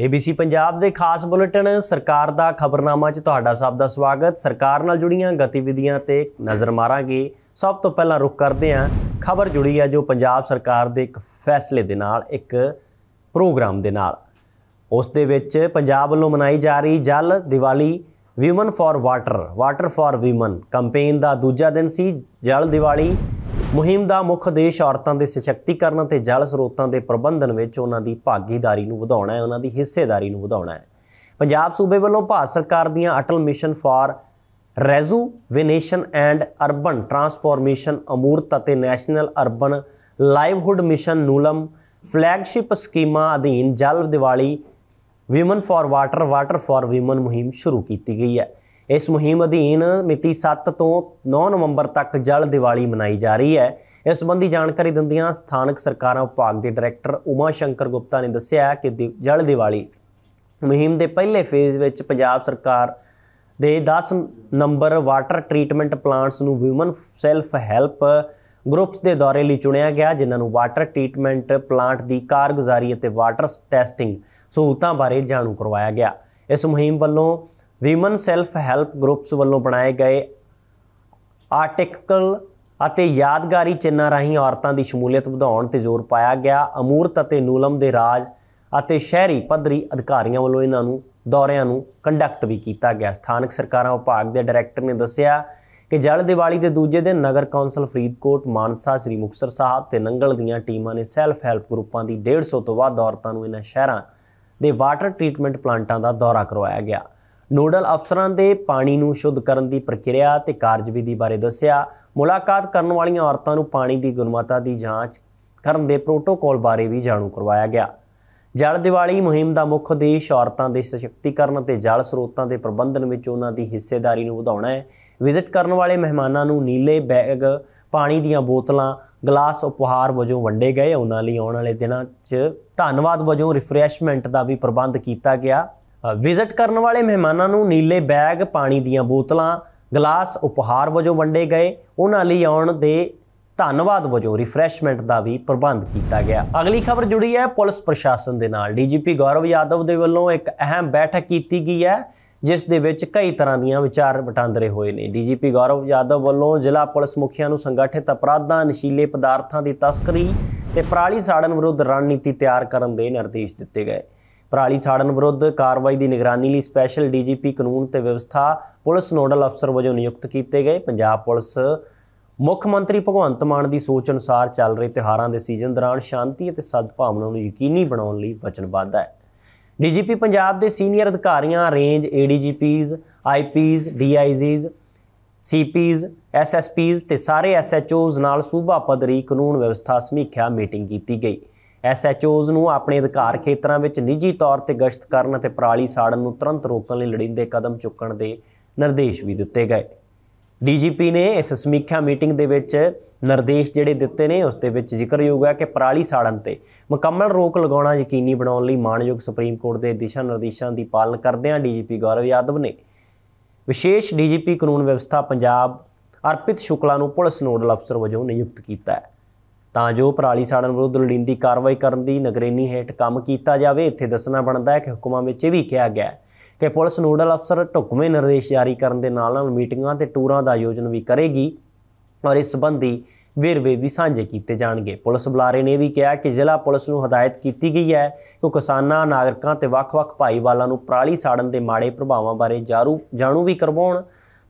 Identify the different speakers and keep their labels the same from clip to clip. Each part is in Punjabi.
Speaker 1: ABC ਪੰਜਾਬ ਦੇ ਖਾਸ ਬੁਲੇਟਿਨ, ਸਰਕਾਰ ਦਾ ਖਬਰਨਾਮਾ 'ਚ ਤੁਹਾਡਾ ਸਭ ਦਾ ਸਵਾਗਤ। ਸਰਕਾਰ ਨਾਲ ਜੁੜੀਆਂ ਗਤੀਵਿਧੀਆਂ ਤੇ ਨਜ਼ਰ ਮਾਰਾਂਗੇ। ਸਭ ਤੋਂ ਪਹਿਲਾਂ ਰੁਕ ਕਰਦੇ ਹਾਂ। ਖਬਰ ਜੁੜੀ ਹੈ ਜੋ ਪੰਜਾਬ ਸਰਕਾਰ ਦੇ ਇੱਕ ਫੈਸਲੇ ਦੇ ਨਾਲ, ਇੱਕ ਪ੍ਰੋਗਰਾਮ ਦੇ ਨਾਲ। ਉਸ ਦੇ ਵਿੱਚ ਪੰਜਾਬ ਵੱਲੋਂ ਮਨਾਈ ਜਾ ਰਹੀ Jal Diwali women for water water for women campaign ਦਾ ਦੂਜਾ ਦਿਨ ਸੀ। ਜਲ ਦੀਵਾਲੀ ਮੁਹਿੰਮ ਦਾ ਮੁੱਖ ਉਦੇਸ਼ ਔਰਤਾਂ ਦੇ ਸਸ਼ਕਤੀਕਰਨ ਅਤੇ ਜਲ ਸਰੋਤਾਂ ਦੇ ਪ੍ਰਬੰਧਨ ਵਿੱਚ ਉਹਨਾਂ ਦੀ ਭਾਗੀਦਾਰੀ ਨੂੰ ਵਧਾਉਣਾ ਹੈ, ਉਹਨਾਂ ਦੀ ਹਿੱਸੇਦਾਰੀ ਨੂੰ ਵਧਾਉਣਾ ਹੈ। ਪੰਜਾਬ ਸੂਬੇ ਵੱਲੋਂ ਭਾਰਤ ਸਰਕਾਰ ਦੀਆਂ Atal mission for rejuvenation and urban transformation AMRUT ਅਤੇ national urban livelihood mission NULM flagship ਸਕੀਮਾਂ ਅਧੀਨ Jal Diwali women for water water for women ਮੁਹਿੰਮ ਸ਼ੁਰੂ ਕੀਤੀ ਗਈ ਹੈ। ਇਸ ਮੁਹਿੰਮ ਅਧੀਨ ਮਿਤੀ 7 ਤੋਂ 9 ਨਵੰਬਰ ਤੱਕ ਜਲ ਦੀਵਾਲੀ ਮਨਾਈ ਜਾ ਰਹੀ ਹੈ। ਇਸ ਸੰਬੰਧੀ ਜਾਣਕਾਰੀ ਦਿੰਦਿਆਂ ਸਥਾਨਕ ਸਰਕਾਰਾਂ ਵਿਭਾਗ ਦੇ ਡਾਇਰੈਕਟਰ ਉਮਾ ਸ਼ੰਕਰ ਗੁਪਤਾ ਨੇ ਦੱਸਿਆ ਕਿ ਦਿ- ਜਲ ਦੀਵਾਲੀ ਮੁਹਿੰਮ ਦੇ ਪਹਿਲੇ ਫੇਜ਼ ਵਿੱਚ ਪੰਜਾਬ ਸਰਕਾਰ ਦੇ 10 ਨੰਬਰ ਵਾਟਰ ਟ੍ਰੀਟਮੈਂਟ ਪਲਾਂਟਸ ਨੂੰ ਵਿਮਨ ਸੈਲਫ ਹੈਲਪ ਗਰੁੱਪਸ ਦੇ ਦੌਰੇ ਲਈ ਚੁਣਿਆ ਗਿਆ, ਜਿਨ੍ਹਾਂ ਨੂੰ ਵਾਟਰ ਟ੍ਰੀਟਮੈਂਟ ਪਲਾਂਟ ਦੀ ਕਾਰਗੁਜ਼ਾਰੀ ਅਤੇ ਵਾਟਰ ਟੈਸਟਿੰਗ ਸਹੂਲਤਾਂ ਬਾਰੇ ਜਾਣੂ ਕਰਵਾਇਆ ਗਿਆ। ਇਸ ਮੁਹਿੰਮ ਵੱਲੋਂ ਵਿਮਨ ਸੈਲਫ ਹੈਲਪ ਗਰੁੱਪਸ ਵੱਲੋਂ ਬਣਾਏ ਗਏ ਆਰਟੀਕਲ ਅਤੇ ਯਾਦਗਾਰੀ ਚਿੰਨ੍ਹਾਂ ਰਾਹੀਂ ਔਰਤਾਂ ਦੀ ਸ਼ਮੂਲੀਅਤ ਵਧਾਉਣ ਤੇ ਜ਼ੋਰ ਪਾਇਆ ਗਿਆ। ਅਮੂਰਤ ਅਤੇ ਨੂਲਮ ਦੇ ਰਾਜ ਅਤੇ ਸ਼ਹਿਰੀ ਪੱਧਰੀ ਅਧਿਕਾਰੀਆਂ ਵੱਲੋਂ ਇਹਨਾਂ ਨੂੰ, ਦੌਰਿਆਂ ਨੂੰ ਕੰਡਕਟ ਵੀ ਕੀਤਾ ਗਿਆ। ਸਥਾਨਕ ਸਰਕਾਰਾਂ ਵਿਭਾਗ ਦੇ ਡਾਇਰੈਕਟਰ ਨੇ ਦੱਸਿਆ ਕਿ ਜਲ ਦੀਵਾਲੀ ਦੇ ਦੂਜੇ ਦਿਨ ਨਗਰ ਕੌਂਸਲ ਫਰੀਦਕੋਟ, ਮਾਨਸਾ, ਸ੍ਰੀ ਮੁਕਤਸਰ ਸਾਹਿਬ ਤੇ ਨੰਗਲ ਦੀਆਂ ਟੀਮਾਂ ਨੇ ਸੈਲਫ ਹੈਲਪ ਗਰੁੱਪਾਂ ਦੀ 150 ਤੋਂ ਵੱਧ ਔਰਤਾਂ ਨੂੰ ਇਹਨਾਂ ਸ਼ਹਿਰਾਂ ਦੇ ਵਾਟਰ ਟ੍ਰੀਟਮੈਂਟ ਪਲਾਂਟਾਂ ਦਾ ਦੌਰਾ ਕਰਵਾਇਆ ਗਿਆ। ਨੋਡਲ ਅਫਸਰਾਂ ਦੇ ਪਾਣੀ ਨੂੰ ਸ਼ੁੱਧ ਕਰਨ ਦੀ ਪ੍ਰਕਿਰਿਆ ਤੇ ਕਾਰਜਵਿਧੀ ਬਾਰੇ ਦੱਸਿਆ। ਮੁਲਾਕਾਤ ਕਰਨ ਵਾਲੀਆਂ ਔਰਤਾਂ ਨੂੰ ਪਾਣੀ ਦੀ ਗੁਣਵੱਤਾ ਦੀ ਜਾਂਚ ਕਰਨ ਦੇ ਪ੍ਰੋਟੋਕੋਲ ਬਾਰੇ ਵੀ ਜਾਣੂ ਕਰਵਾਇਆ ਗਿਆ। ਜਲ ਦੀਵਾਲੀ ਮੁਹਿੰਮ ਦਾ ਮੁੱਖ ਉਦੇਸ਼ ਔਰਤਾਂ ਦੇ ਸਸ਼ਕਤੀਕਰਨ ਅਤੇ ਜਲ ਸਰੋਤਾਂ ਦੇ ਪ੍ਰਬੰਧਨ ਵਿੱਚ ਉਹਨਾਂ ਦੀ ਹਿੱਸੇਦਾਰੀ ਨੂੰ ਵਧਾਉਣਾ ਹੈ। ਵਿਜ਼ਿਟ ਕਰਨ ਵਾਲੇ ਮਹਿਮਾਨਾਂ ਨੂੰ ਨੀਲੇ ਬੈਗ, ਪਾਣੀ ਦੀਆਂ ਬੋਤਲਾਂ, ਗਲਾਸ ਉਪਹਾਰ ਵਜੋਂ ਵੰਡੇ ਗਏ। ਉਹਨਾਂ ਲਈ ਆਉਣ ਵਾਲੇ ਦਿਨਾਂ 'ਚ ਧੰਨਵਾਦ ਵਜੋਂ ਰਿਫਰੈਸ਼ਮੈਂਟ ਦਾ ਵੀ ਪ੍ਰਬੰਧ ਕੀਤਾ ਗਿਆ। ਵਿਜ਼ਿਟ ਕਰਨ ਵਾਲੇ ਮਹਿਮਾਨਾਂ ਨੂੰ ਨੀਲੇ ਬੈਗ, ਪਾਣੀ ਦੀਆਂ ਬੋਤਲਾਂ, ਗਲਾਸ ਉਪਹਾਰ ਵਜੋਂ ਵੰਡੇ ਗਏ। ਉਹਨਾਂ ਲਈ ਆਉਣ ਦੇ ਧੰਨਵਾਦ ਵਜੋਂ ਰਿਫਰੈਸ਼ਮੈਂਟ ਦਾ ਵੀ ਪ੍ਰਬੰਧ ਕੀਤਾ ਗਿਆ। ਅਗਲੀ ਖਬਰ ਜੁੜੀ ਹੈ ਪੁਲਿਸ ਪ੍ਰਸ਼ਾਸਨ ਦੇ ਨਾਲ। ਡੀਜੀਪੀ ਗੌਰਵ ਯਾਦਵ ਦੇ ਵੱਲੋਂ ਇੱਕ ਅਹਿਮ ਬੈਠਕ ਕੀਤੀ ਗਈ ਹੈ, ਜਿਸ ਦੇ ਵਿੱਚ ਕਈ ਤਰ੍ਹਾਂ ਦੀਆਂ ਵਿਚਾਰ ਵਟਾਂਦਰੇ ਹੋਏ ਨੇ। ਡੀਜੀਪੀ ਗੌਰਵ ਯਾਦਵ ਵੱਲੋਂ ਜ਼ਿਲ੍ਹਾ ਪੁਲਿਸ ਮੁਖੀਆਂ ਨੂੰ ਸੰਗਠਿਤ ਅਪਰਾਧਾਂ, ਨਸ਼ੀਲੇ ਪਦਾਰਥਾਂ ਦੀ ਤਸਕਰੀ ਤੇ ਪਰਾਲੀ ਸਾੜਨ ਵਿਰੁੱਧ ਰਣਨੀਤੀ ਤਿਆਰ ਕਰਨ ਦੇ ਨਿਰਦੇਸ਼ ਦਿੱਤੇ ਗਏ। ਪਰਾਲੀ ਸਾੜਨ ਵਿਰੁੱਧ ਕਾਰਵਾਈ ਦੀ ਨਿਗਰਾਨੀ ਲਈ ਸਪੈਸ਼ਲ ਡੀਜੀਪੀ ਕਾਨੂੰਨ ਤੇ ਵਿਵਸਥਾ ਪੁਲਿਸ ਨੋਡਲ ਅਫਸਰ ਵਜੋਂ ਨਿਯੁਕਤ ਕੀਤੇ ਗਏ। ਪੰਜਾਬ ਪੁਲਿਸ ਮੁੱਖ ਮੰਤਰੀ ਭਗਵੰਤ ਮਾਨ ਦੀ ਸੋਚ ਅਨੁਸਾਰ ਚੱਲ ਰਹੇ ਤਿਉਹਾਰਾਂ ਦੇ ਸੀਜ਼ਨ ਦੌਰਾਨ ਸ਼ਾਂਤੀ ਅਤੇ ਸਦਭਾਵਨਾ ਨੂੰ ਯਕੀਨੀ ਬਣਾਉਣ ਲਈ ਵਚਨਬੱਧ ਹੈ। ਡੀਜੀਪੀ ਪੰਜਾਬ ਦੇ ਸੀਨੀਅਰ ਅਧਿਕਾਰੀਆਂ, ਰੇਂਜ ਏਡੀਜੀਪੀਜ਼, ਆਈਪੀਜ਼, ਡੀਆਈਜੀਜ਼, ਸੀਪੀਜ਼, ਐਸਐਸਪੀਜ਼ ਤੇ ਸਾਰੇ ਐਸਐਚਓਜ਼ ਨਾਲ ਸੂਬਾ ਪੱਧਰੀ ਕਾਨੂੰਨ ਵਿਵਸਥਾ ਸਮੀਖਿਆ ਮੀਟਿੰਗ ਕੀਤੀ ਗਈ। ਐਸਐਚਓਜ਼ ਨੂੰ ਆਪਣੇ ਅਧਿਕਾਰ ਖੇਤਰਾਂ ਵਿੱਚ ਨਿੱਜੀ ਤੌਰ ਤੇ ਗਸ਼ਤ ਕਰਨ ਅਤੇ ਪਰਾਲੀ ਸਾੜਨ ਨੂੰ ਤੁਰੰਤ ਰੋਕਣ ਲਈ ਲੋੜੀਂਦੇ ਕਦਮ ਚੁੱਕਣ ਦੇ ਨਿਰਦੇਸ਼ ਵੀ ਦਿੱਤੇ ਗਏ। ਡੀਜੀਪੀ ਨੇ ਇਸ ਸਮੀਖਿਆ ਮੀਟਿੰਗ ਦੇ ਵਿੱਚ ਨਿਰਦੇਸ਼ ਜਿਹੜੇ ਦਿੱਤੇ ਨੇ, ਉਸ ਦੇ ਵਿੱਚ ਜ਼ਿਕਰਯੋਗ ਹੈ ਕਿ ਪਰਾਲੀ ਸਾੜਨ ਤੇ ਮੁਕੰਮਲ ਰੋਕ ਲਗਾਉਣਾ ਯਕੀਨੀ ਬਣਾਉਣ ਲਈ ਮਾਣਯੋਗ ਸੁਪਰੀਮ ਕੋਰਟ ਦੇ ਦਿਸ਼ਾ ਨਿਰਦੇਸ਼ਾਂ ਦੀ ਪਾਲਣਾ ਕਰਦਿਆਂ ਡੀਜੀਪੀ ਗੌਰਵ ਯਾਦਵ ਨੇ ਵਿਸ਼ੇਸ਼ ਡੀਜੀਪੀ ਕਾਨੂੰਨ ਵਿਵਸਥਾ ਪੰਜਾਬ ਅਰਪਿਤ ਸ਼ੁਕਲਾ ਨੂੰ ਪੁਲਿਸ ਨੋਡਲ ਅਫਸਰ ਵਜੋਂ ਨਿਯੁਕਤ ਕੀਤਾ ਹੈ। ਤਾਂ ਜੋ ਪਰਾਲੀ ਸਾੜਨ ਵਿਰੁੱਧ ਲੋੜੀਂਦੀ ਕਾਰਵਾਈ ਕਰਨ ਦੀ ਨਗਰੇਨੀ ਹੇਠ ਕੰਮ ਕੀਤਾ ਜਾਵੇ, ਇੱਥੇ ਦੱਸਣਾ ਬਣਦਾ ਹੈ ਕਿ ਹੁਕਮਾਂ ਵਿੱਚ ਇਹ ਵੀ ਕਿਹਾ ਗਿਆ ਹੈ ਕਿ ਪੁਲਿਸ ਨੋਡਲ ਅਫਸਰ ਢੁਕਵੇਂ ਨਿਰਦੇਸ਼ ਜਾਰੀ ਕਰਨ ਦੇ ਨਾਲ ਨਾਲ ਮੀਟਿੰਗਾਂ ਤੇ ਟੂਰਾਂ ਦਾ ਆਯੋਜਨ ਵੀ ਕਰੇਗੀ ਔਰ ਇਸ ਸੰਬੰਧੀ ਵੇਰਵੇ ਵੀ ਸਾਂਝੇ ਕੀਤੇ ਜਾਣਗੇ। ਪੁਲਿਸ ਬੁਲਾਰੇ ਨੇ ਵੀ ਕਿਹਾ ਕਿ ਜ਼ਿਲ੍ਹਾ ਪੁਲਿਸ ਨੂੰ ਹਦਾਇਤ ਕੀਤੀ ਗਈ ਹੈ ਕਿ ਉਹ ਕਿਸਾਨਾਂ, ਨਾਗਰਿਕਾਂ ਤੇ ਵੱਖ-ਵੱਖ ਭਾਈਵਾਲਾਂ ਨੂੰ ਪਰਾਲੀ ਸਾੜਨ ਦੇ ਮਾੜੇ ਪ੍ਰਭਾਵਾਂ ਬਾਰੇ ਜਾਰੂ, ਜਾਣੂ ਵੀ ਕਰਵਾਉਣ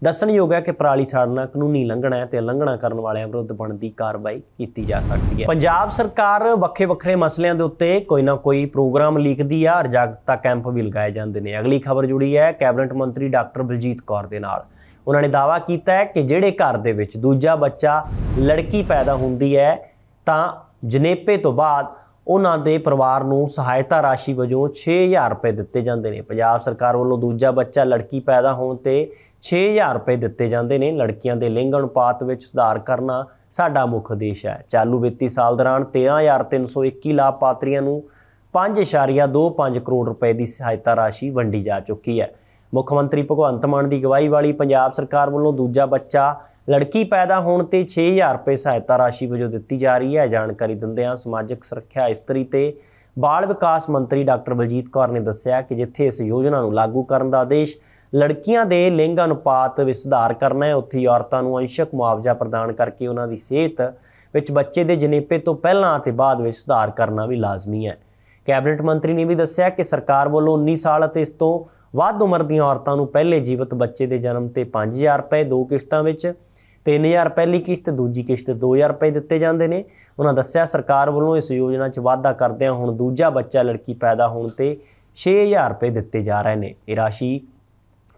Speaker 1: ਦੱਸਣਯੋਗ ਹੈ ਕਿ ਪਰਾਲੀ ਸਾੜਨਾ ਕਾਨੂੰਨੀ ਲੰਘਣਾ ਹੈ ਤੇ ਉਲੰਘਣਾ ਕਰਨ ਵਾਲਿਆਂ ਵਿਰੁੱਧ ਬਣਦੀ ਕਾਰਵਾਈ ਕੀਤੀ ਜਾ ਸਕਦੀ ਹੈ। ਪੰਜਾਬ ਸਰਕਾਰ ਵੱਖਰੇ ਵੱਖਰੇ ਮਸਲਿਆਂ ਦੇ ਉੱਤੇ ਕੋਈ ਨਾ ਕੋਈ ਪ੍ਰੋਗਰਾਮ ਲਿਖਦੀ ਆ ਔਰ ਜਾਗਰੂਕਤਾ ਕੈਂਪ ਵੀ ਲਗਾਏ ਜਾਂਦੇ ਨੇ। ਅਗਲੀ ਖਬਰ ਜੁੜੀ ਹੈ ਕੈਬਨਿਟ ਮੰਤਰੀ ਡਾਕਟਰ ਬਲਜੀਤ ਕੌਰ ਦੇ ਨਾਲ। ਉਹਨਾਂ ਨੇ ਦਾਅਵਾ ਕੀਤਾ ਹੈ ਕਿ ਜਿਹੜੇ ਘਰ ਦੇ ਵਿੱਚ ਦੂਜਾ ਬੱਚਾ ਲੜਕੀ ਪੈਦਾ ਹੁੰਦੀ ਹੈ, ਤਾਂ ਜਨੇਪੇ ਤੋਂ ਬਾਅਦ ਉਹਨਾਂ ਦੇ ਪਰਿਵਾਰ ਨੂੰ ਸਹਾਇਤਾ ਰਾਸ਼ੀ ਵਜੋਂ 6000 ਰੁਪਏ ਦਿੱਤੇ ਜਾਂਦੇ ਨੇ। ਪੰਜਾਬ ਸਰਕਾਰ ਵੱਲੋਂ ਦੂਜਾ ਬੱਚਾ ਲੜਕੀ ਪੈਦਾ ਹੋਣ ਤੇ 6000 ਰੁਪਏ ਦਿੱਤੇ ਜਾਂਦੇ ਨੇ ਲੜਕੀਆਂ ਦੇ ਲਿੰਗ ਅਨੁਪਾਤ ਵਿੱਚ ਸੁਧਾਰ ਕਰਨਾ ਸਾਡਾ ਮੁੱਖ ਉਦੇਸ਼ ਹੈ। ਚਾਲੂ ਵਿੱਤੀ ਸਾਲ ਦੌਰਾਨ 13321 ਲਾਭਪਾਤਰੀਆਂ ਨੂੰ 5.25 ਕਰੋੜ ਰੁਪਏ ਦੀ ਸਹਾਇਤਾ ਰਾਸ਼ੀ ਵੰਡੀ ਜਾ ਚੁੱਕੀ ਹੈ। ਮੁੱਖ ਮੰਤਰੀ ਭਗਵੰਤ ਮਾਨ ਦੀ ਅਗਵਾਈ ਵਾਲੀ ਪੰਜਾਬ ਸਰਕਾਰ ਵੱਲੋਂ ਦੂਜਾ ਬੱਚਾ ਲੜਕੀ ਪੈਦਾ ਹੋਣ ਤੇ 6000 ਰੁਪਏ ਸਹਾਇਤਾ ਰਾਸ਼ੀ ਵਜੋਂ ਦਿੱਤੀ ਜਾ ਰਹੀ ਹੈ। ਜਾਣਕਾਰੀ ਦਿੰਦਿਆਂ ਸਮਾਜਿਕ ਸੁਰੱਖਿਆ ਇਸਤਰੀ ਤੇ ਬਾਲ ਵਿਕਾਸ ਮੰਤਰੀ ਡਾਕਟਰ ਬਲਜੀਤ ਕੌਰ ਨੇ ਦੱਸਿਆ ਕਿ ਜਿੱਥੇ ਇਸ ਯੋਜਨਾ ਨੂੰ ਲਾਗੂ ਕਰਨ ਦਾ ਆਦੇਸ਼ ਲੜਕੀਆਂ ਦੇ ਲਿੰਗ ਅਨੁਪਾਤ ਵਿੱਚ ਸੁਧਾਰ ਕਰਨਾ ਹੈ। ਉੱਥੇ ਹੀ ਔਰਤਾਂ ਨੂੰ ਅੰਸ਼ਕ ਮੁਆਵਜ਼ਾ ਪ੍ਰਦਾਨ ਕਰਕੇ ਉਹਨਾਂ ਦੀ ਸਿਹਤ ਵਿੱਚ ਬੱਚੇ ਦੇ ਜਨੇਪੇ ਤੋਂ ਪਹਿਲਾਂ ਅਤੇ ਬਾਅਦ ਵਿੱਚ ਸੁਧਾਰ ਕਰਨਾ ਵੀ ਲਾਜ਼ਮੀ ਹੈ। ਕੈਬਨਿਟ ਮੰਤਰੀ ਨੇ ਵੀ ਦੱਸਿਆ ਕਿ ਸਰਕਾਰ ਵੱਲੋਂ 19 ਸਾਲ ਅਤੇ ਇਸ ਤੋਂ ਵੱਧ ਉਮਰ ਦੀਆਂ ਔਰਤਾਂ ਨੂੰ ਪਹਿਲੇ ਜੀਵਤ ਬੱਚੇ ਦੇ ਜਨਮ ਤੇ 5000 ਰੁਪਏ ਦੋ ਕਿਸ਼ਤਾਂ ਵਿੱਚ 3000 ਪਹਿਲੀ ਕਿਸ਼ਤ, ਦੂਜੀ ਕਿਸ਼ਤ 2000 ਰੁਪਏ ਦਿੱਤੇ ਜਾਂਦੇ ਨੇ। ਉਹਨਾਂ ਦੱਸਿਆ, ਸਰਕਾਰ ਵੱਲੋਂ ਇਸ ਯੋਜਨਾ 'ਚ ਵਾਧਾ ਕਰਦਿਆਂ ਹੁਣ ਦੂਜਾ ਬੱਚਾ ਲੜਕੀ ਪੈਦਾ ਹੋਣ ਤੇ 6000 ਰੁਪਏ ਦਿੱਤੇ ਜਾ ਰਹੇ ਨੇ। ਇਹ ਰਾਸ਼ੀ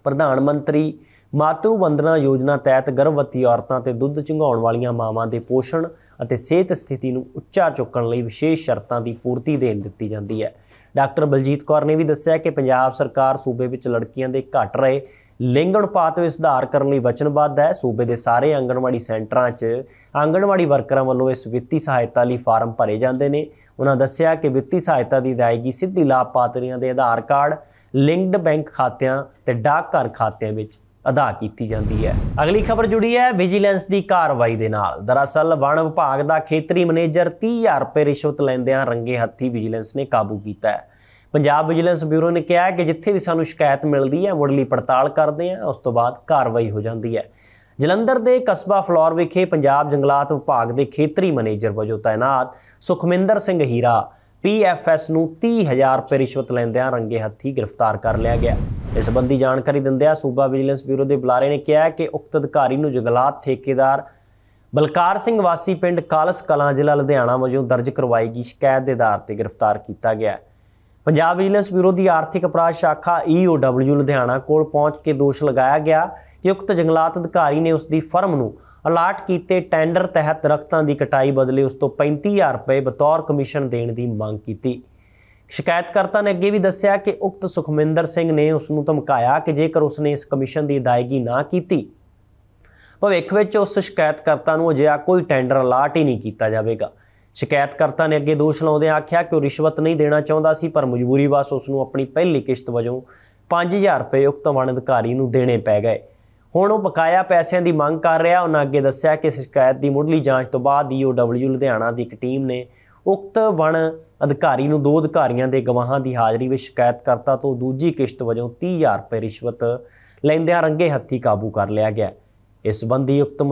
Speaker 1: ਪ੍ਰਧਾਨ ਮੰਤਰੀ ਮਾਤਰੂ ਵੰਦਨਾ ਯੋਜਨਾ ਤਹਿਤ ਗਰਭਵਤੀ ਔਰਤਾਂ ਤੇ ਦੁੱਧ ਚੁੰਘਾਉਣ ਵਾਲੀਆਂ ਮਾਵਾਂ ਦੇ ਪੋਸ਼ਣ ਅਤੇ ਸਿਹਤ ਸਥਿਤੀ ਨੂੰ ਉੱਚਾ ਚੁੱਕਣ ਲਈ ਵਿਸ਼ੇਸ਼ ਸ਼ਰਤਾਂ ਦੀ ਪੂਰਤੀ ਦੇਣ ਦਿੱਤੀ ਜਾਂਦੀ ਹੈ। ਡਾਕਟਰ ਬਲਜੀਤ ਕੌਰ ਨੇ ਵੀ ਦੱਸਿਆ ਕਿ ਪੰਜਾਬ ਸਰਕਾਰ ਸੂਬੇ ਵਿੱਚ ਲੜਕੀਆਂ ਦੇ ਘਟ ਰਹੇ ਲਿੰਗ ਅਨੁਪਾਤ ਵਿੱਚ ਸੁਧਾਰ ਕਰਨ ਲਈ ਵਚਨਬੱਧ ਹੈ। ਸੂਬੇ ਦੇ ਸਾਰੇ ਆਂਗਣਵਾੜੀ ਸੈਂਟਰਾਂ 'ਚ ਆਂਗਣਵਾੜੀ ਵਰਕਰਾਂ ਵੱਲੋਂ ਇਸ ਵਿੱਤੀ ਸਹਾਇਤਾ ਲਈ ਫਾਰਮ ਭਰੇ ਜਾਂਦੇ ਨੇ। ਉਹਨਾਂ ਦੱਸਿਆ ਕਿ ਵਿੱਤੀ ਸਹਾਇਤਾ ਦੀ ਅਦਾਇਗੀ ਸਿੱਧੀ ਲਾਭਪਾਤਰੀਆਂ ਦੇ ਆਧਾਰ ਕਾਰਡ, ਲਿੰਕਡ ਬੈਂਕ ਖਾਤਿਆਂ ਤੇ ਡਾਕਘਰ ਖਾਤਿਆਂ ਵਿੱਚ ਅਦਾ ਕੀਤੀ ਜਾਂਦੀ ਹੈ। ਅਗਲੀ ਖਬਰ ਜੁੜੀ ਹੈ ਵਿਜੀਲੈਂਸ ਦੀ ਕਾਰਵਾਈ ਦੇ ਨਾਲ। ਦਰਅਸਲ ਵਣ ਵਿਭਾਗ ਦਾ ਖੇਤਰੀ ਮੈਨੇਜਰ 30000 ਰੁਪਏ ਰਿਸ਼ਵਤ ਲੈਂਦਿਆਂ ਰੰਗੇ ਹੱਥੀ ਵਿਜੀਲੈਂਸ ਨੇ ਕਾਬੂ ਕੀਤਾ ਹੈ। ਪੰਜਾਬ ਵਿਜੀਲੈਂਸ ਬਿਊਰੋ ਨੇ ਕਿਹਾ ਕਿ ਜਿੱਥੇ ਵੀ ਸਾਨੂੰ ਸ਼ਿਕਾਇਤ ਮਿਲਦੀ ਹੈ, ਮੁੱਢਲੀ ਪੜਤਾਲ ਕਰਦੇ ਹਾਂ, ਉਸ ਤੋਂ ਬਾਅਦ ਕਾਰਵਾਈ ਹੋ ਜਾਂਦੀ ਹੈ। ਜਲੰਧਰ ਦੇ ਕਸਬਾ ਫਲੋਰ ਵਿਖੇ ਪੰਜਾਬ ਜੰਗਲਾਤ ਵਿਭਾਗ ਦੇ ਖੇਤਰੀ ਮੈਨੇਜਰ ਵਜੋਂ ਤਾਇਨਾਤ ਸੁਖਮਿੰਦਰ ਸਿੰਘ ਹੀਰਾ ਪੀਐਫਐਸ ਨੂੰ 30000 ਰੁਪਏ ਰਿਸ਼ਵਤ ਲੈਂਦਿਆਂ ਰੰਗੇ ਹੱਥੀ ਗ੍ਰਿਫਤਾਰ ਕਰ ਲਿਆ ਗਿਆ। ਇਸ ਸੰਬੰਧੀ ਜਾਣਕਾਰੀ ਦਿੰਦਿਆਂ ਸੂਬਾ ਵਿਜੀਲੈਂਸ ਬਿਊਰੋ ਦੇ ਬੁਲਾਰੇ ਨੇ ਕਿਹਾ ਕਿ ਉਕਤ ਅਧਿਕਾਰੀ ਨੂੰ ਜੰਗਲਾਤ ਠੇਕੇਦਾਰ ਬਲਕਾਰ ਸਿੰਘ ਵਾਸੀ ਪਿੰਡ ਕਾਲਸ ਕਲਾਂ ਜ਼ਿਲ੍ਹਾ ਲੁਧਿਆਣਾ ਵਜੋਂ ਦਰਜ ਕਰਵਾਈ ਗਈ ਸ਼ਿਕਾਇਤ ਦੇ ਆਧਾਰ ਤੇ ਗ੍ਰਿਫਤਾਰ ਕੀਤਾ ਗਿਆ। ਪੰਜਾਬ ਵਿਜੀਲੈਂਸ ਬਿਊਰੋ ਦੀ ਆਰਥਿਕ ਅਪਰਾਧ ਸ਼ਾਖਾ ਈਓਡਬਲਯੂ ਲੁਧਿਆਣਾ ਕੋਲ ਪਹੁੰਚ ਕੇ ਦੋਸ਼ ਲਗਾਇਆ ਗਿਆ। ਕਿ ਉਕਤ ਜੰਗਲਾਤ ਅਧਿਕਾਰੀ ਨੇ ਉਸ ਦੀ ਫਰਮ ਨੂੰ ਅਲਾਟ ਕੀਤੇ ਟੈਂਡਰ ਤਹਿਤ ਦਰਖਤਾਂ ਦੀ ਕਟਾਈ ਬਦਲੇ ਉਸ ਤੋਂ 35000 ਰੁਪਏ ਬਤੌਰ ਕਮਿਸ਼ਨ ਦੇਣ ਦੀ ਮੰਗ ਕੀਤੀ। ਸ਼ਿਕਾਇਤਕਰਤਾ ਨੇ ਅੱਗੇ ਵੀ ਦੱਸਿਆ ਕਿ ਉਕਤ ਸੁਖਮਿੰਦਰ ਸਿੰਘ ਨੇ ਉਸ ਨੂੰ ਧਮਕਾਇਆ ਕਿ ਜੇਕਰ ਉਸ ਨੇ ਇਸ ਕਮਿਸ਼ਨ ਦੀ ਅਦਾਇਗੀ ਨਾ ਕੀਤੀ, ਭਵਿੱਖ ਵਿੱਚ ਉਸ ਸ਼ਿਕਾਇਤਕਰਤਾ ਨੂੰ ਅਜਿਹਾ ਕੋਈ ਟੈਂਡਰ ਅਲਾਟ ਹੀ ਨਹੀਂ ਕੀਤਾ ਜਾਵੇਗਾ। ਸ਼ਿਕਾਇਤਕਰਤਾ ਨੇ ਅੱਗੇ ਦੋਸ਼ ਲਾਉਂਦੇ ਆਖਿਆ ਕਿ ਉਹ ਰਿਸ਼ਵਤ ਨਹੀਂ ਦੇਣਾ ਚਾਹੁੰਦਾ ਸੀ, ਪਰ ਮਜਬੂਰੀ ਵਸ ਉਸ ਨੂੰ ਆਪਣੀ ਪਹਿਲੀ ਕਿਸ਼ਤ ਵਜੋਂ 5000 ਰੁਪਏ ਉਕਤ ਵਣ ਅਧਿਕਾਰੀ ਨੂੰ ਦੇਣੇ ਪੈ ਗਏ। ਹੁਣ ਉਹ ਬਕਾਇਆ ਪੈਸਿਆਂ ਦੀ ਮੰਗ ਕਰ ਰਿਹਾ। ਉਹਨਾਂ ਅੱਗੇ ਦੱਸਿਆ ਕਿ ਸ਼ਿਕਾਇਤ ਦੀ ਮੁੱਢਲੀ ਜਾਂਚ ਤੋਂ ਬਾਅਦ ਈਓਡਬਲਯੂ ਲੁਧਿਆਣਾ ਦੀ ਇੱਕ ਟੀਮ ਨੇ ਉਕਤ ਵਣ ਅਧਿਕਾਰੀ ਨੂੰ ਦੋ ਅਧਿਕਾਰੀਆਂ ਦੇ ਗਵਾਹਾਂ ਦੀ ਹਾਜ਼ਰੀ ਵਿੱਚ ਸ਼ਿਕਾਇਤਕਰਤਾ ਤੋਂ ਦੂਜੀ ਕਿਸ਼ਤ ਵਜੋਂ 30000 ਰੁਪਏ ਰਿਸ਼ਵਤ ਲੈਂਦਿਆਂ ਰੰਗੇ ਹੱਥੀ ਕਾਬੂ ਕਰ ਲਿਆ ਗਿਆ। ਇਸ ਸੰਬੰਧੀ ਉਕਤ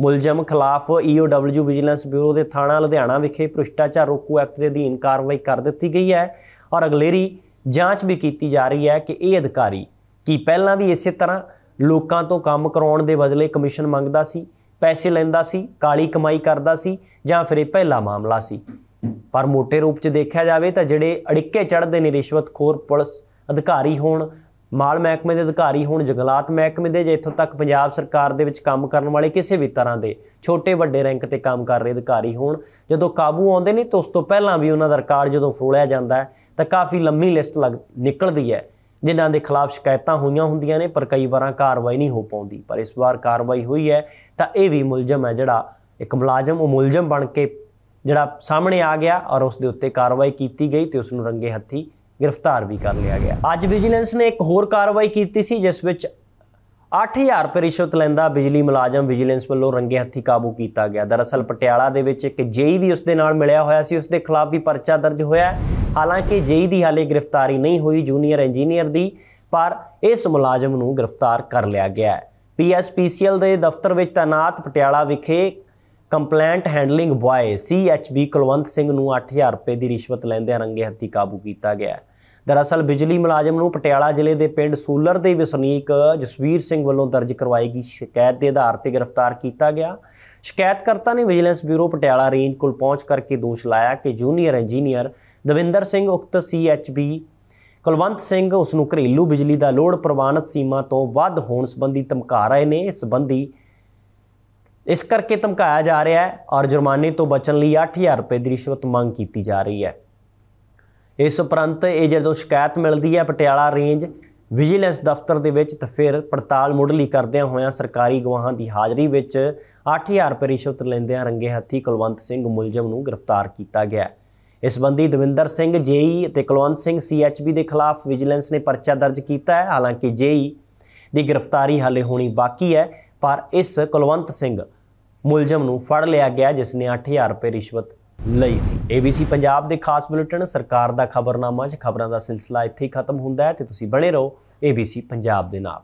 Speaker 1: ਮੁਲਜ਼ਮ ਖਿਲਾਫ ਈਓਡਬਲਯੂ ਵਿਜੀਲੈਂਸ ਬਿਊਰੋ ਦੇ ਥਾਣਾ ਲੁਧਿਆਣਾ ਵਿਖੇ ਭ੍ਰਿਸ਼ਟਾਚਾਰ ਰੋਕੂ ਐਕਟ ਦੇ ਅਧੀਨ ਕਾਰਵਾਈ ਕਰ ਦਿੱਤੀ ਗਈ ਹੈ ਔਰ ਅਗਲੇਰੀ ਜਾਂਚ ਵੀ ਕੀਤੀ ਜਾ ਰਹੀ ਹੈ ਕਿ ਇਹ ਅਧਿਕਾਰੀ ਕੀ ਪਹਿਲਾਂ ਵੀ ਇਸੇ ਤਰ੍ਹਾਂ ਲੋਕਾਂ ਤੋਂ ਕੰਮ ਕਰਾਉਣ ਦੇ ਬਦਲੇ ਕਮਿਸ਼ਨ ਮੰਗਦਾ ਸੀ, ਪੈਸੇ ਲੈਂਦਾ ਸੀ, ਕਾਲੀ ਕਮਾਈ ਕਰਦਾ ਸੀ ਜਾਂ ਫਿਰ ਇਹ ਪਹਿਲਾ ਮਾਮਲਾ ਸੀ। ਪਰ ਮੋٹے ਰੂਪ 'ਚ ਦੇਖਿਆ ਜਾਵੇ ਤਾਂ ਜਿਹੜੇ ਅੜਿੱਕੇ ਚੜ੍ਹਦੇ ਨੇ ਰਿਸ਼ਵਤਖੋਰ ਪੁਲਿਸ ਅਧਿਕਾਰੀ ਹੋਣ ਮਾਲ ਮਹਿਕਮੇ ਦੇ ਅਧਿਕਾਰੀ ਹੋਣ ਜੰਗਲਾਤ ਮਹਿਕਮੇ ਦੇ, ਜੇ ਇੱਥੋਂ ਤੱਕ ਪੰਜਾਬ ਸਰਕਾਰ ਦੇ ਵਿੱਚ ਕੰਮ ਕਰਨ ਵਾਲੇ ਕਿਸੇ ਵੀ ਤਰ੍ਹਾਂ ਦੇ ਛੋਟੇ ਵੱਡੇ ਰੈਂਕ ਤੇ ਕੰਮ ਕਰ ਰਹੇ ਅਧਿਕਾਰੀ ਹੋਣ, ਜਦੋਂ ਕਾਬੂ ਆਉਂਦੇ ਨੇ ਤਾਂ ਉਸ ਤੋਂ ਪਹਿਲਾਂ ਵੀ ਉਹਨਾਂ ਦਾ ਰਿਕਾਰਡ ਜਦੋਂ ਫਰੋਲਿਆ ਜਾਂਦਾ ਤਾਂ ਕਾਫੀ ਲੰਮੀ ਲਿਸਟ ਨਿਕਲਦੀ ਹੈ, ਜਿਨ੍ਹਾਂ ਦੇ ਖਿਲਾਫ ਸ਼ਿਕਾਇਤਾਂ ਹੋਈਆਂ ਹੁੰਦੀਆਂ ਨੇ, ਪਰ ਕਈ ਵਾਰਾਂ ਕਾਰਵਾਈ ਨਹੀਂ ਹੋ ਪਾਉਂਦੀ। ਪਰ ਇਸ ਵਾਰ ਕਾਰਵਾਈ ਹੋਈ ਹੈ, ਤਾਂ ਇਹ ਵੀ ਮੁਲਜ਼ਮ ਹੈ ਜਿਹੜਾ ਇੱਕ ਮੁਲਾਜ਼ਮ, ਉਹ ਮੁਲਜ਼ਮ ਬਣ ਕੇ ਜਿਹੜਾ ਸਾਹਮਣੇ ਆ ਗਿਆ ਔਰ ਉਸ ਦੇ ਉੱਤੇ ਕਾਰਵਾਈ ਕੀਤੀ ਗਈ ਤੇ ਉਸ ਨੂੰ ਰੰਗੇ ਹੱਥੀ ਗ੍ਰਿਫਤਾਰ ਵੀ ਕਰ ਲਿਆ ਗਿਆ। ਅੱਜ ਵਿਜੀਲੈਂਸ ਨੇ ਇੱਕ ਹੋਰ ਕਾਰਵਾਈ ਕੀਤੀ ਸੀ, ਜਿਸ ਵਿੱਚ 8000 ਰੁਪਏ ਰਿਸ਼ਵਤ ਲੈਂਦਾ ਬਿਜਲੀ ਮੁਲਾਜ਼ਮ ਵਿਜੀਲੈਂਸ ਵੱਲੋਂ ਰੰਗੇ ਹੱਥੀ ਕਾਬੂ ਕੀਤਾ ਗਿਆ। ਦਰਅਸਲ ਪਟਿਆਲਾ ਦੇ ਵਿੱਚ ਇੱਕ ਜੇਈ ਵੀ ਉਸ ਦੇ ਨਾਲ ਮਿਲਿਆ ਹੋਇਆ ਸੀ ਉਸ ਦੇ ਖਿਲਾਫ ਵੀ ਪਰਚਾ ਦਰਜ ਹੋਇਆ ਹਾਲਾਂਕਿ ਜੇਈ ਦੀ ਹਾਲੇ ਗ੍ਰਿਫਤਾਰੀ ਨਹੀਂ ਹੋਈ, ਜੂਨੀਅਰ ਇੰਜੀਨੀਅਰ ਦੀ, ਪਰ ਇਸ ਮੁਲਾਜ਼ਮ ਨੂੰ ਗ੍ਰਿਫਤਾਰ ਕਰ ਲਿਆ ਗਿਆ ਹੈ। ਪੀਐਸਪੀਸੀਐਲ ਦੇ ਦਫ਼ਤਰ ਵਿੱਚ ਤਾਇਨਾਤ ਪਟਿਆਲਾ ਵਿਖੇ complaint handling boy CHB Kulwant Singh ਨੂੰ 8000 ਰੁਪਏ ਦੀ ਰਿਸ਼ਵਤ ਲੈਂਦਿਆਂ ਰੰਗੇ ਹੱਥੀ ਕਾਬੂ ਕੀਤਾ ਗਿਆ ਦਰਅਸਲ ਬਿਜਲੀ ਮੁਲਾਜ਼ਮ ਨੂੰ ਪਟਿਆਲਾ ਜ਼ਿਲ੍ਹੇ ਦੇ ਪਿੰਡ ਸੂਲਰ ਦੇ ਵਸਨੀਕ ਜਸਵੀਰ ਸਿੰਘ ਵੱਲੋਂ ਦਰਜ ਕਰਵਾਈ ਗਈ ਸ਼ਿਕਾਇਤ ਦੇ ਆਧਾਰ ਤੇ ਗ੍ਰਿਫਤਾਰ ਕੀਤਾ ਗਿਆ। ਸ਼ਿਕਾਇਤਕਰਤਾ ਨੇ ਵਿਜੀਲੈਂਸ ਬਿਊਰੋ ਪਟਿਆਲਾ ਰੇਂਜ ਕੋਲ ਪਹੁੰਚ ਕਰਕੇ ਦੋਸ਼ ਲਾਇਆ ਕਿ ਜੂਨੀਅਰ ਇੰਜੀਨੀਅਰ ਦਵਿੰਦਰ ਸਿੰਘ ਉਕਤ ਸੀਐਚਬੀ ਕੁਲਵੰਤ ਸਿੰਘ ਉਸ ਨੂੰ ਘਰੇਲੂ ਬਿਜਲੀ ਦਾ ਲੋਡ ਪ੍ਰਵਾਨਿਤ ਸੀਮਾ ਤੋਂ ਵੱਧ ਹੋਣ ਸੰਬੰਧੀ ਧਮਕਾ ਰਹੇ ਨੇ। ਇਸ ਸੰਬੰਧੀ ਇਸ ਕਰਕੇ ਧਮਕਾਇਆ ਜਾ ਰਿਹਾ ਹੈ ਔਰ ਜੁਰਮਾਨੇ ਤੋਂ ਬਚਣ ਲਈ 8000 ਰੁਪਏ ਦੀ ਰਿਸ਼ਵਤ ਮੰਗ ਕੀਤੀ ਜਾ ਰਹੀ ਹੈ। ਇਸ ਉਪਰੰਤ ਇਹ ਜਦੋਂ ਸ਼ਿਕਾਇਤ ਮਿਲਦੀ ਹੈ ਪਟਿਆਲਾ ਰੇਂਜ ਵਿਜੀਲੈਂਸ ਦਫ਼ਤਰ ਦੇ ਵਿੱਚ, ਤਾਂ ਫਿਰ ਪੜਤਾਲ ਮੁੱਢਲੀ ਕਰਦਿਆਂ ਹੋਇਆਂ ਸਰਕਾਰੀ ਗਵਾਹਾਂ ਦੀ ਹਾਜ਼ਰੀ ਵਿੱਚ 8000 ਰੁਪਏ ਰਿਸ਼ਵਤ ਲੈਂਦਿਆਂ ਰੰਗੇ ਹੱਥੀ ਕੁਲਵੰਤ ਸਿੰਘ ਮੁਲਜ਼ਮ ਨੂੰ ਗ੍ਰਿਫਤਾਰ ਕੀਤਾ ਗਿਆ। ਇਸ ਸੰਬੰਧੀ ਦਵਿੰਦਰ ਸਿੰਘ ਜੇਈ ਅਤੇ ਕੁਲਵੰਤ ਸਿੰਘ ਸੀਐਚਬੀ ਦੇ ਖਿਲਾਫ ਵਿਜੀਲੈਂਸ ਨੇ ਪਰਚਾ ਦਰਜ ਕੀਤਾ ਹੈ। ਹਾਲਾਂਕਿ ਜੇਈ ਦੀ ਗ੍ਰਿਫਤਾਰੀ ਹਾਲੇ ਹੋਣੀ ਬਾਕੀ ਹੈ, ਪਰ ਇਸ ਕੁਲਵੰਤ ਸਿੰਘ ਮੁਲਜ਼ਮ ਨੂੰ ਫੜ ਲਿਆ ਗਿਆ, ਜਿਸ ਨੇ 8000 ਰੁਪਏ ਰਿਸ਼ਵਤ ਲਈ ਸੀ। ABC ਪੰਜਾਬ ਦੇ ਖਾਸ ਬੁਲੇਟਿਨ, ਸਰਕਾਰ ਦਾ ਖਬਰਨਾਮਾ 'ਚ ਖਬਰਾਂ ਦਾ ਸਿਲਸਿਲਾ ਇੱਥੇ ਹੀ ਖਤਮ ਹੁੰਦਾ ਹੈ ਤੇ ਤੁਸੀਂ ਬਣੇ ਰਹੋ ABC ਪੰਜਾਬ ਦੇ ਨਾਲ।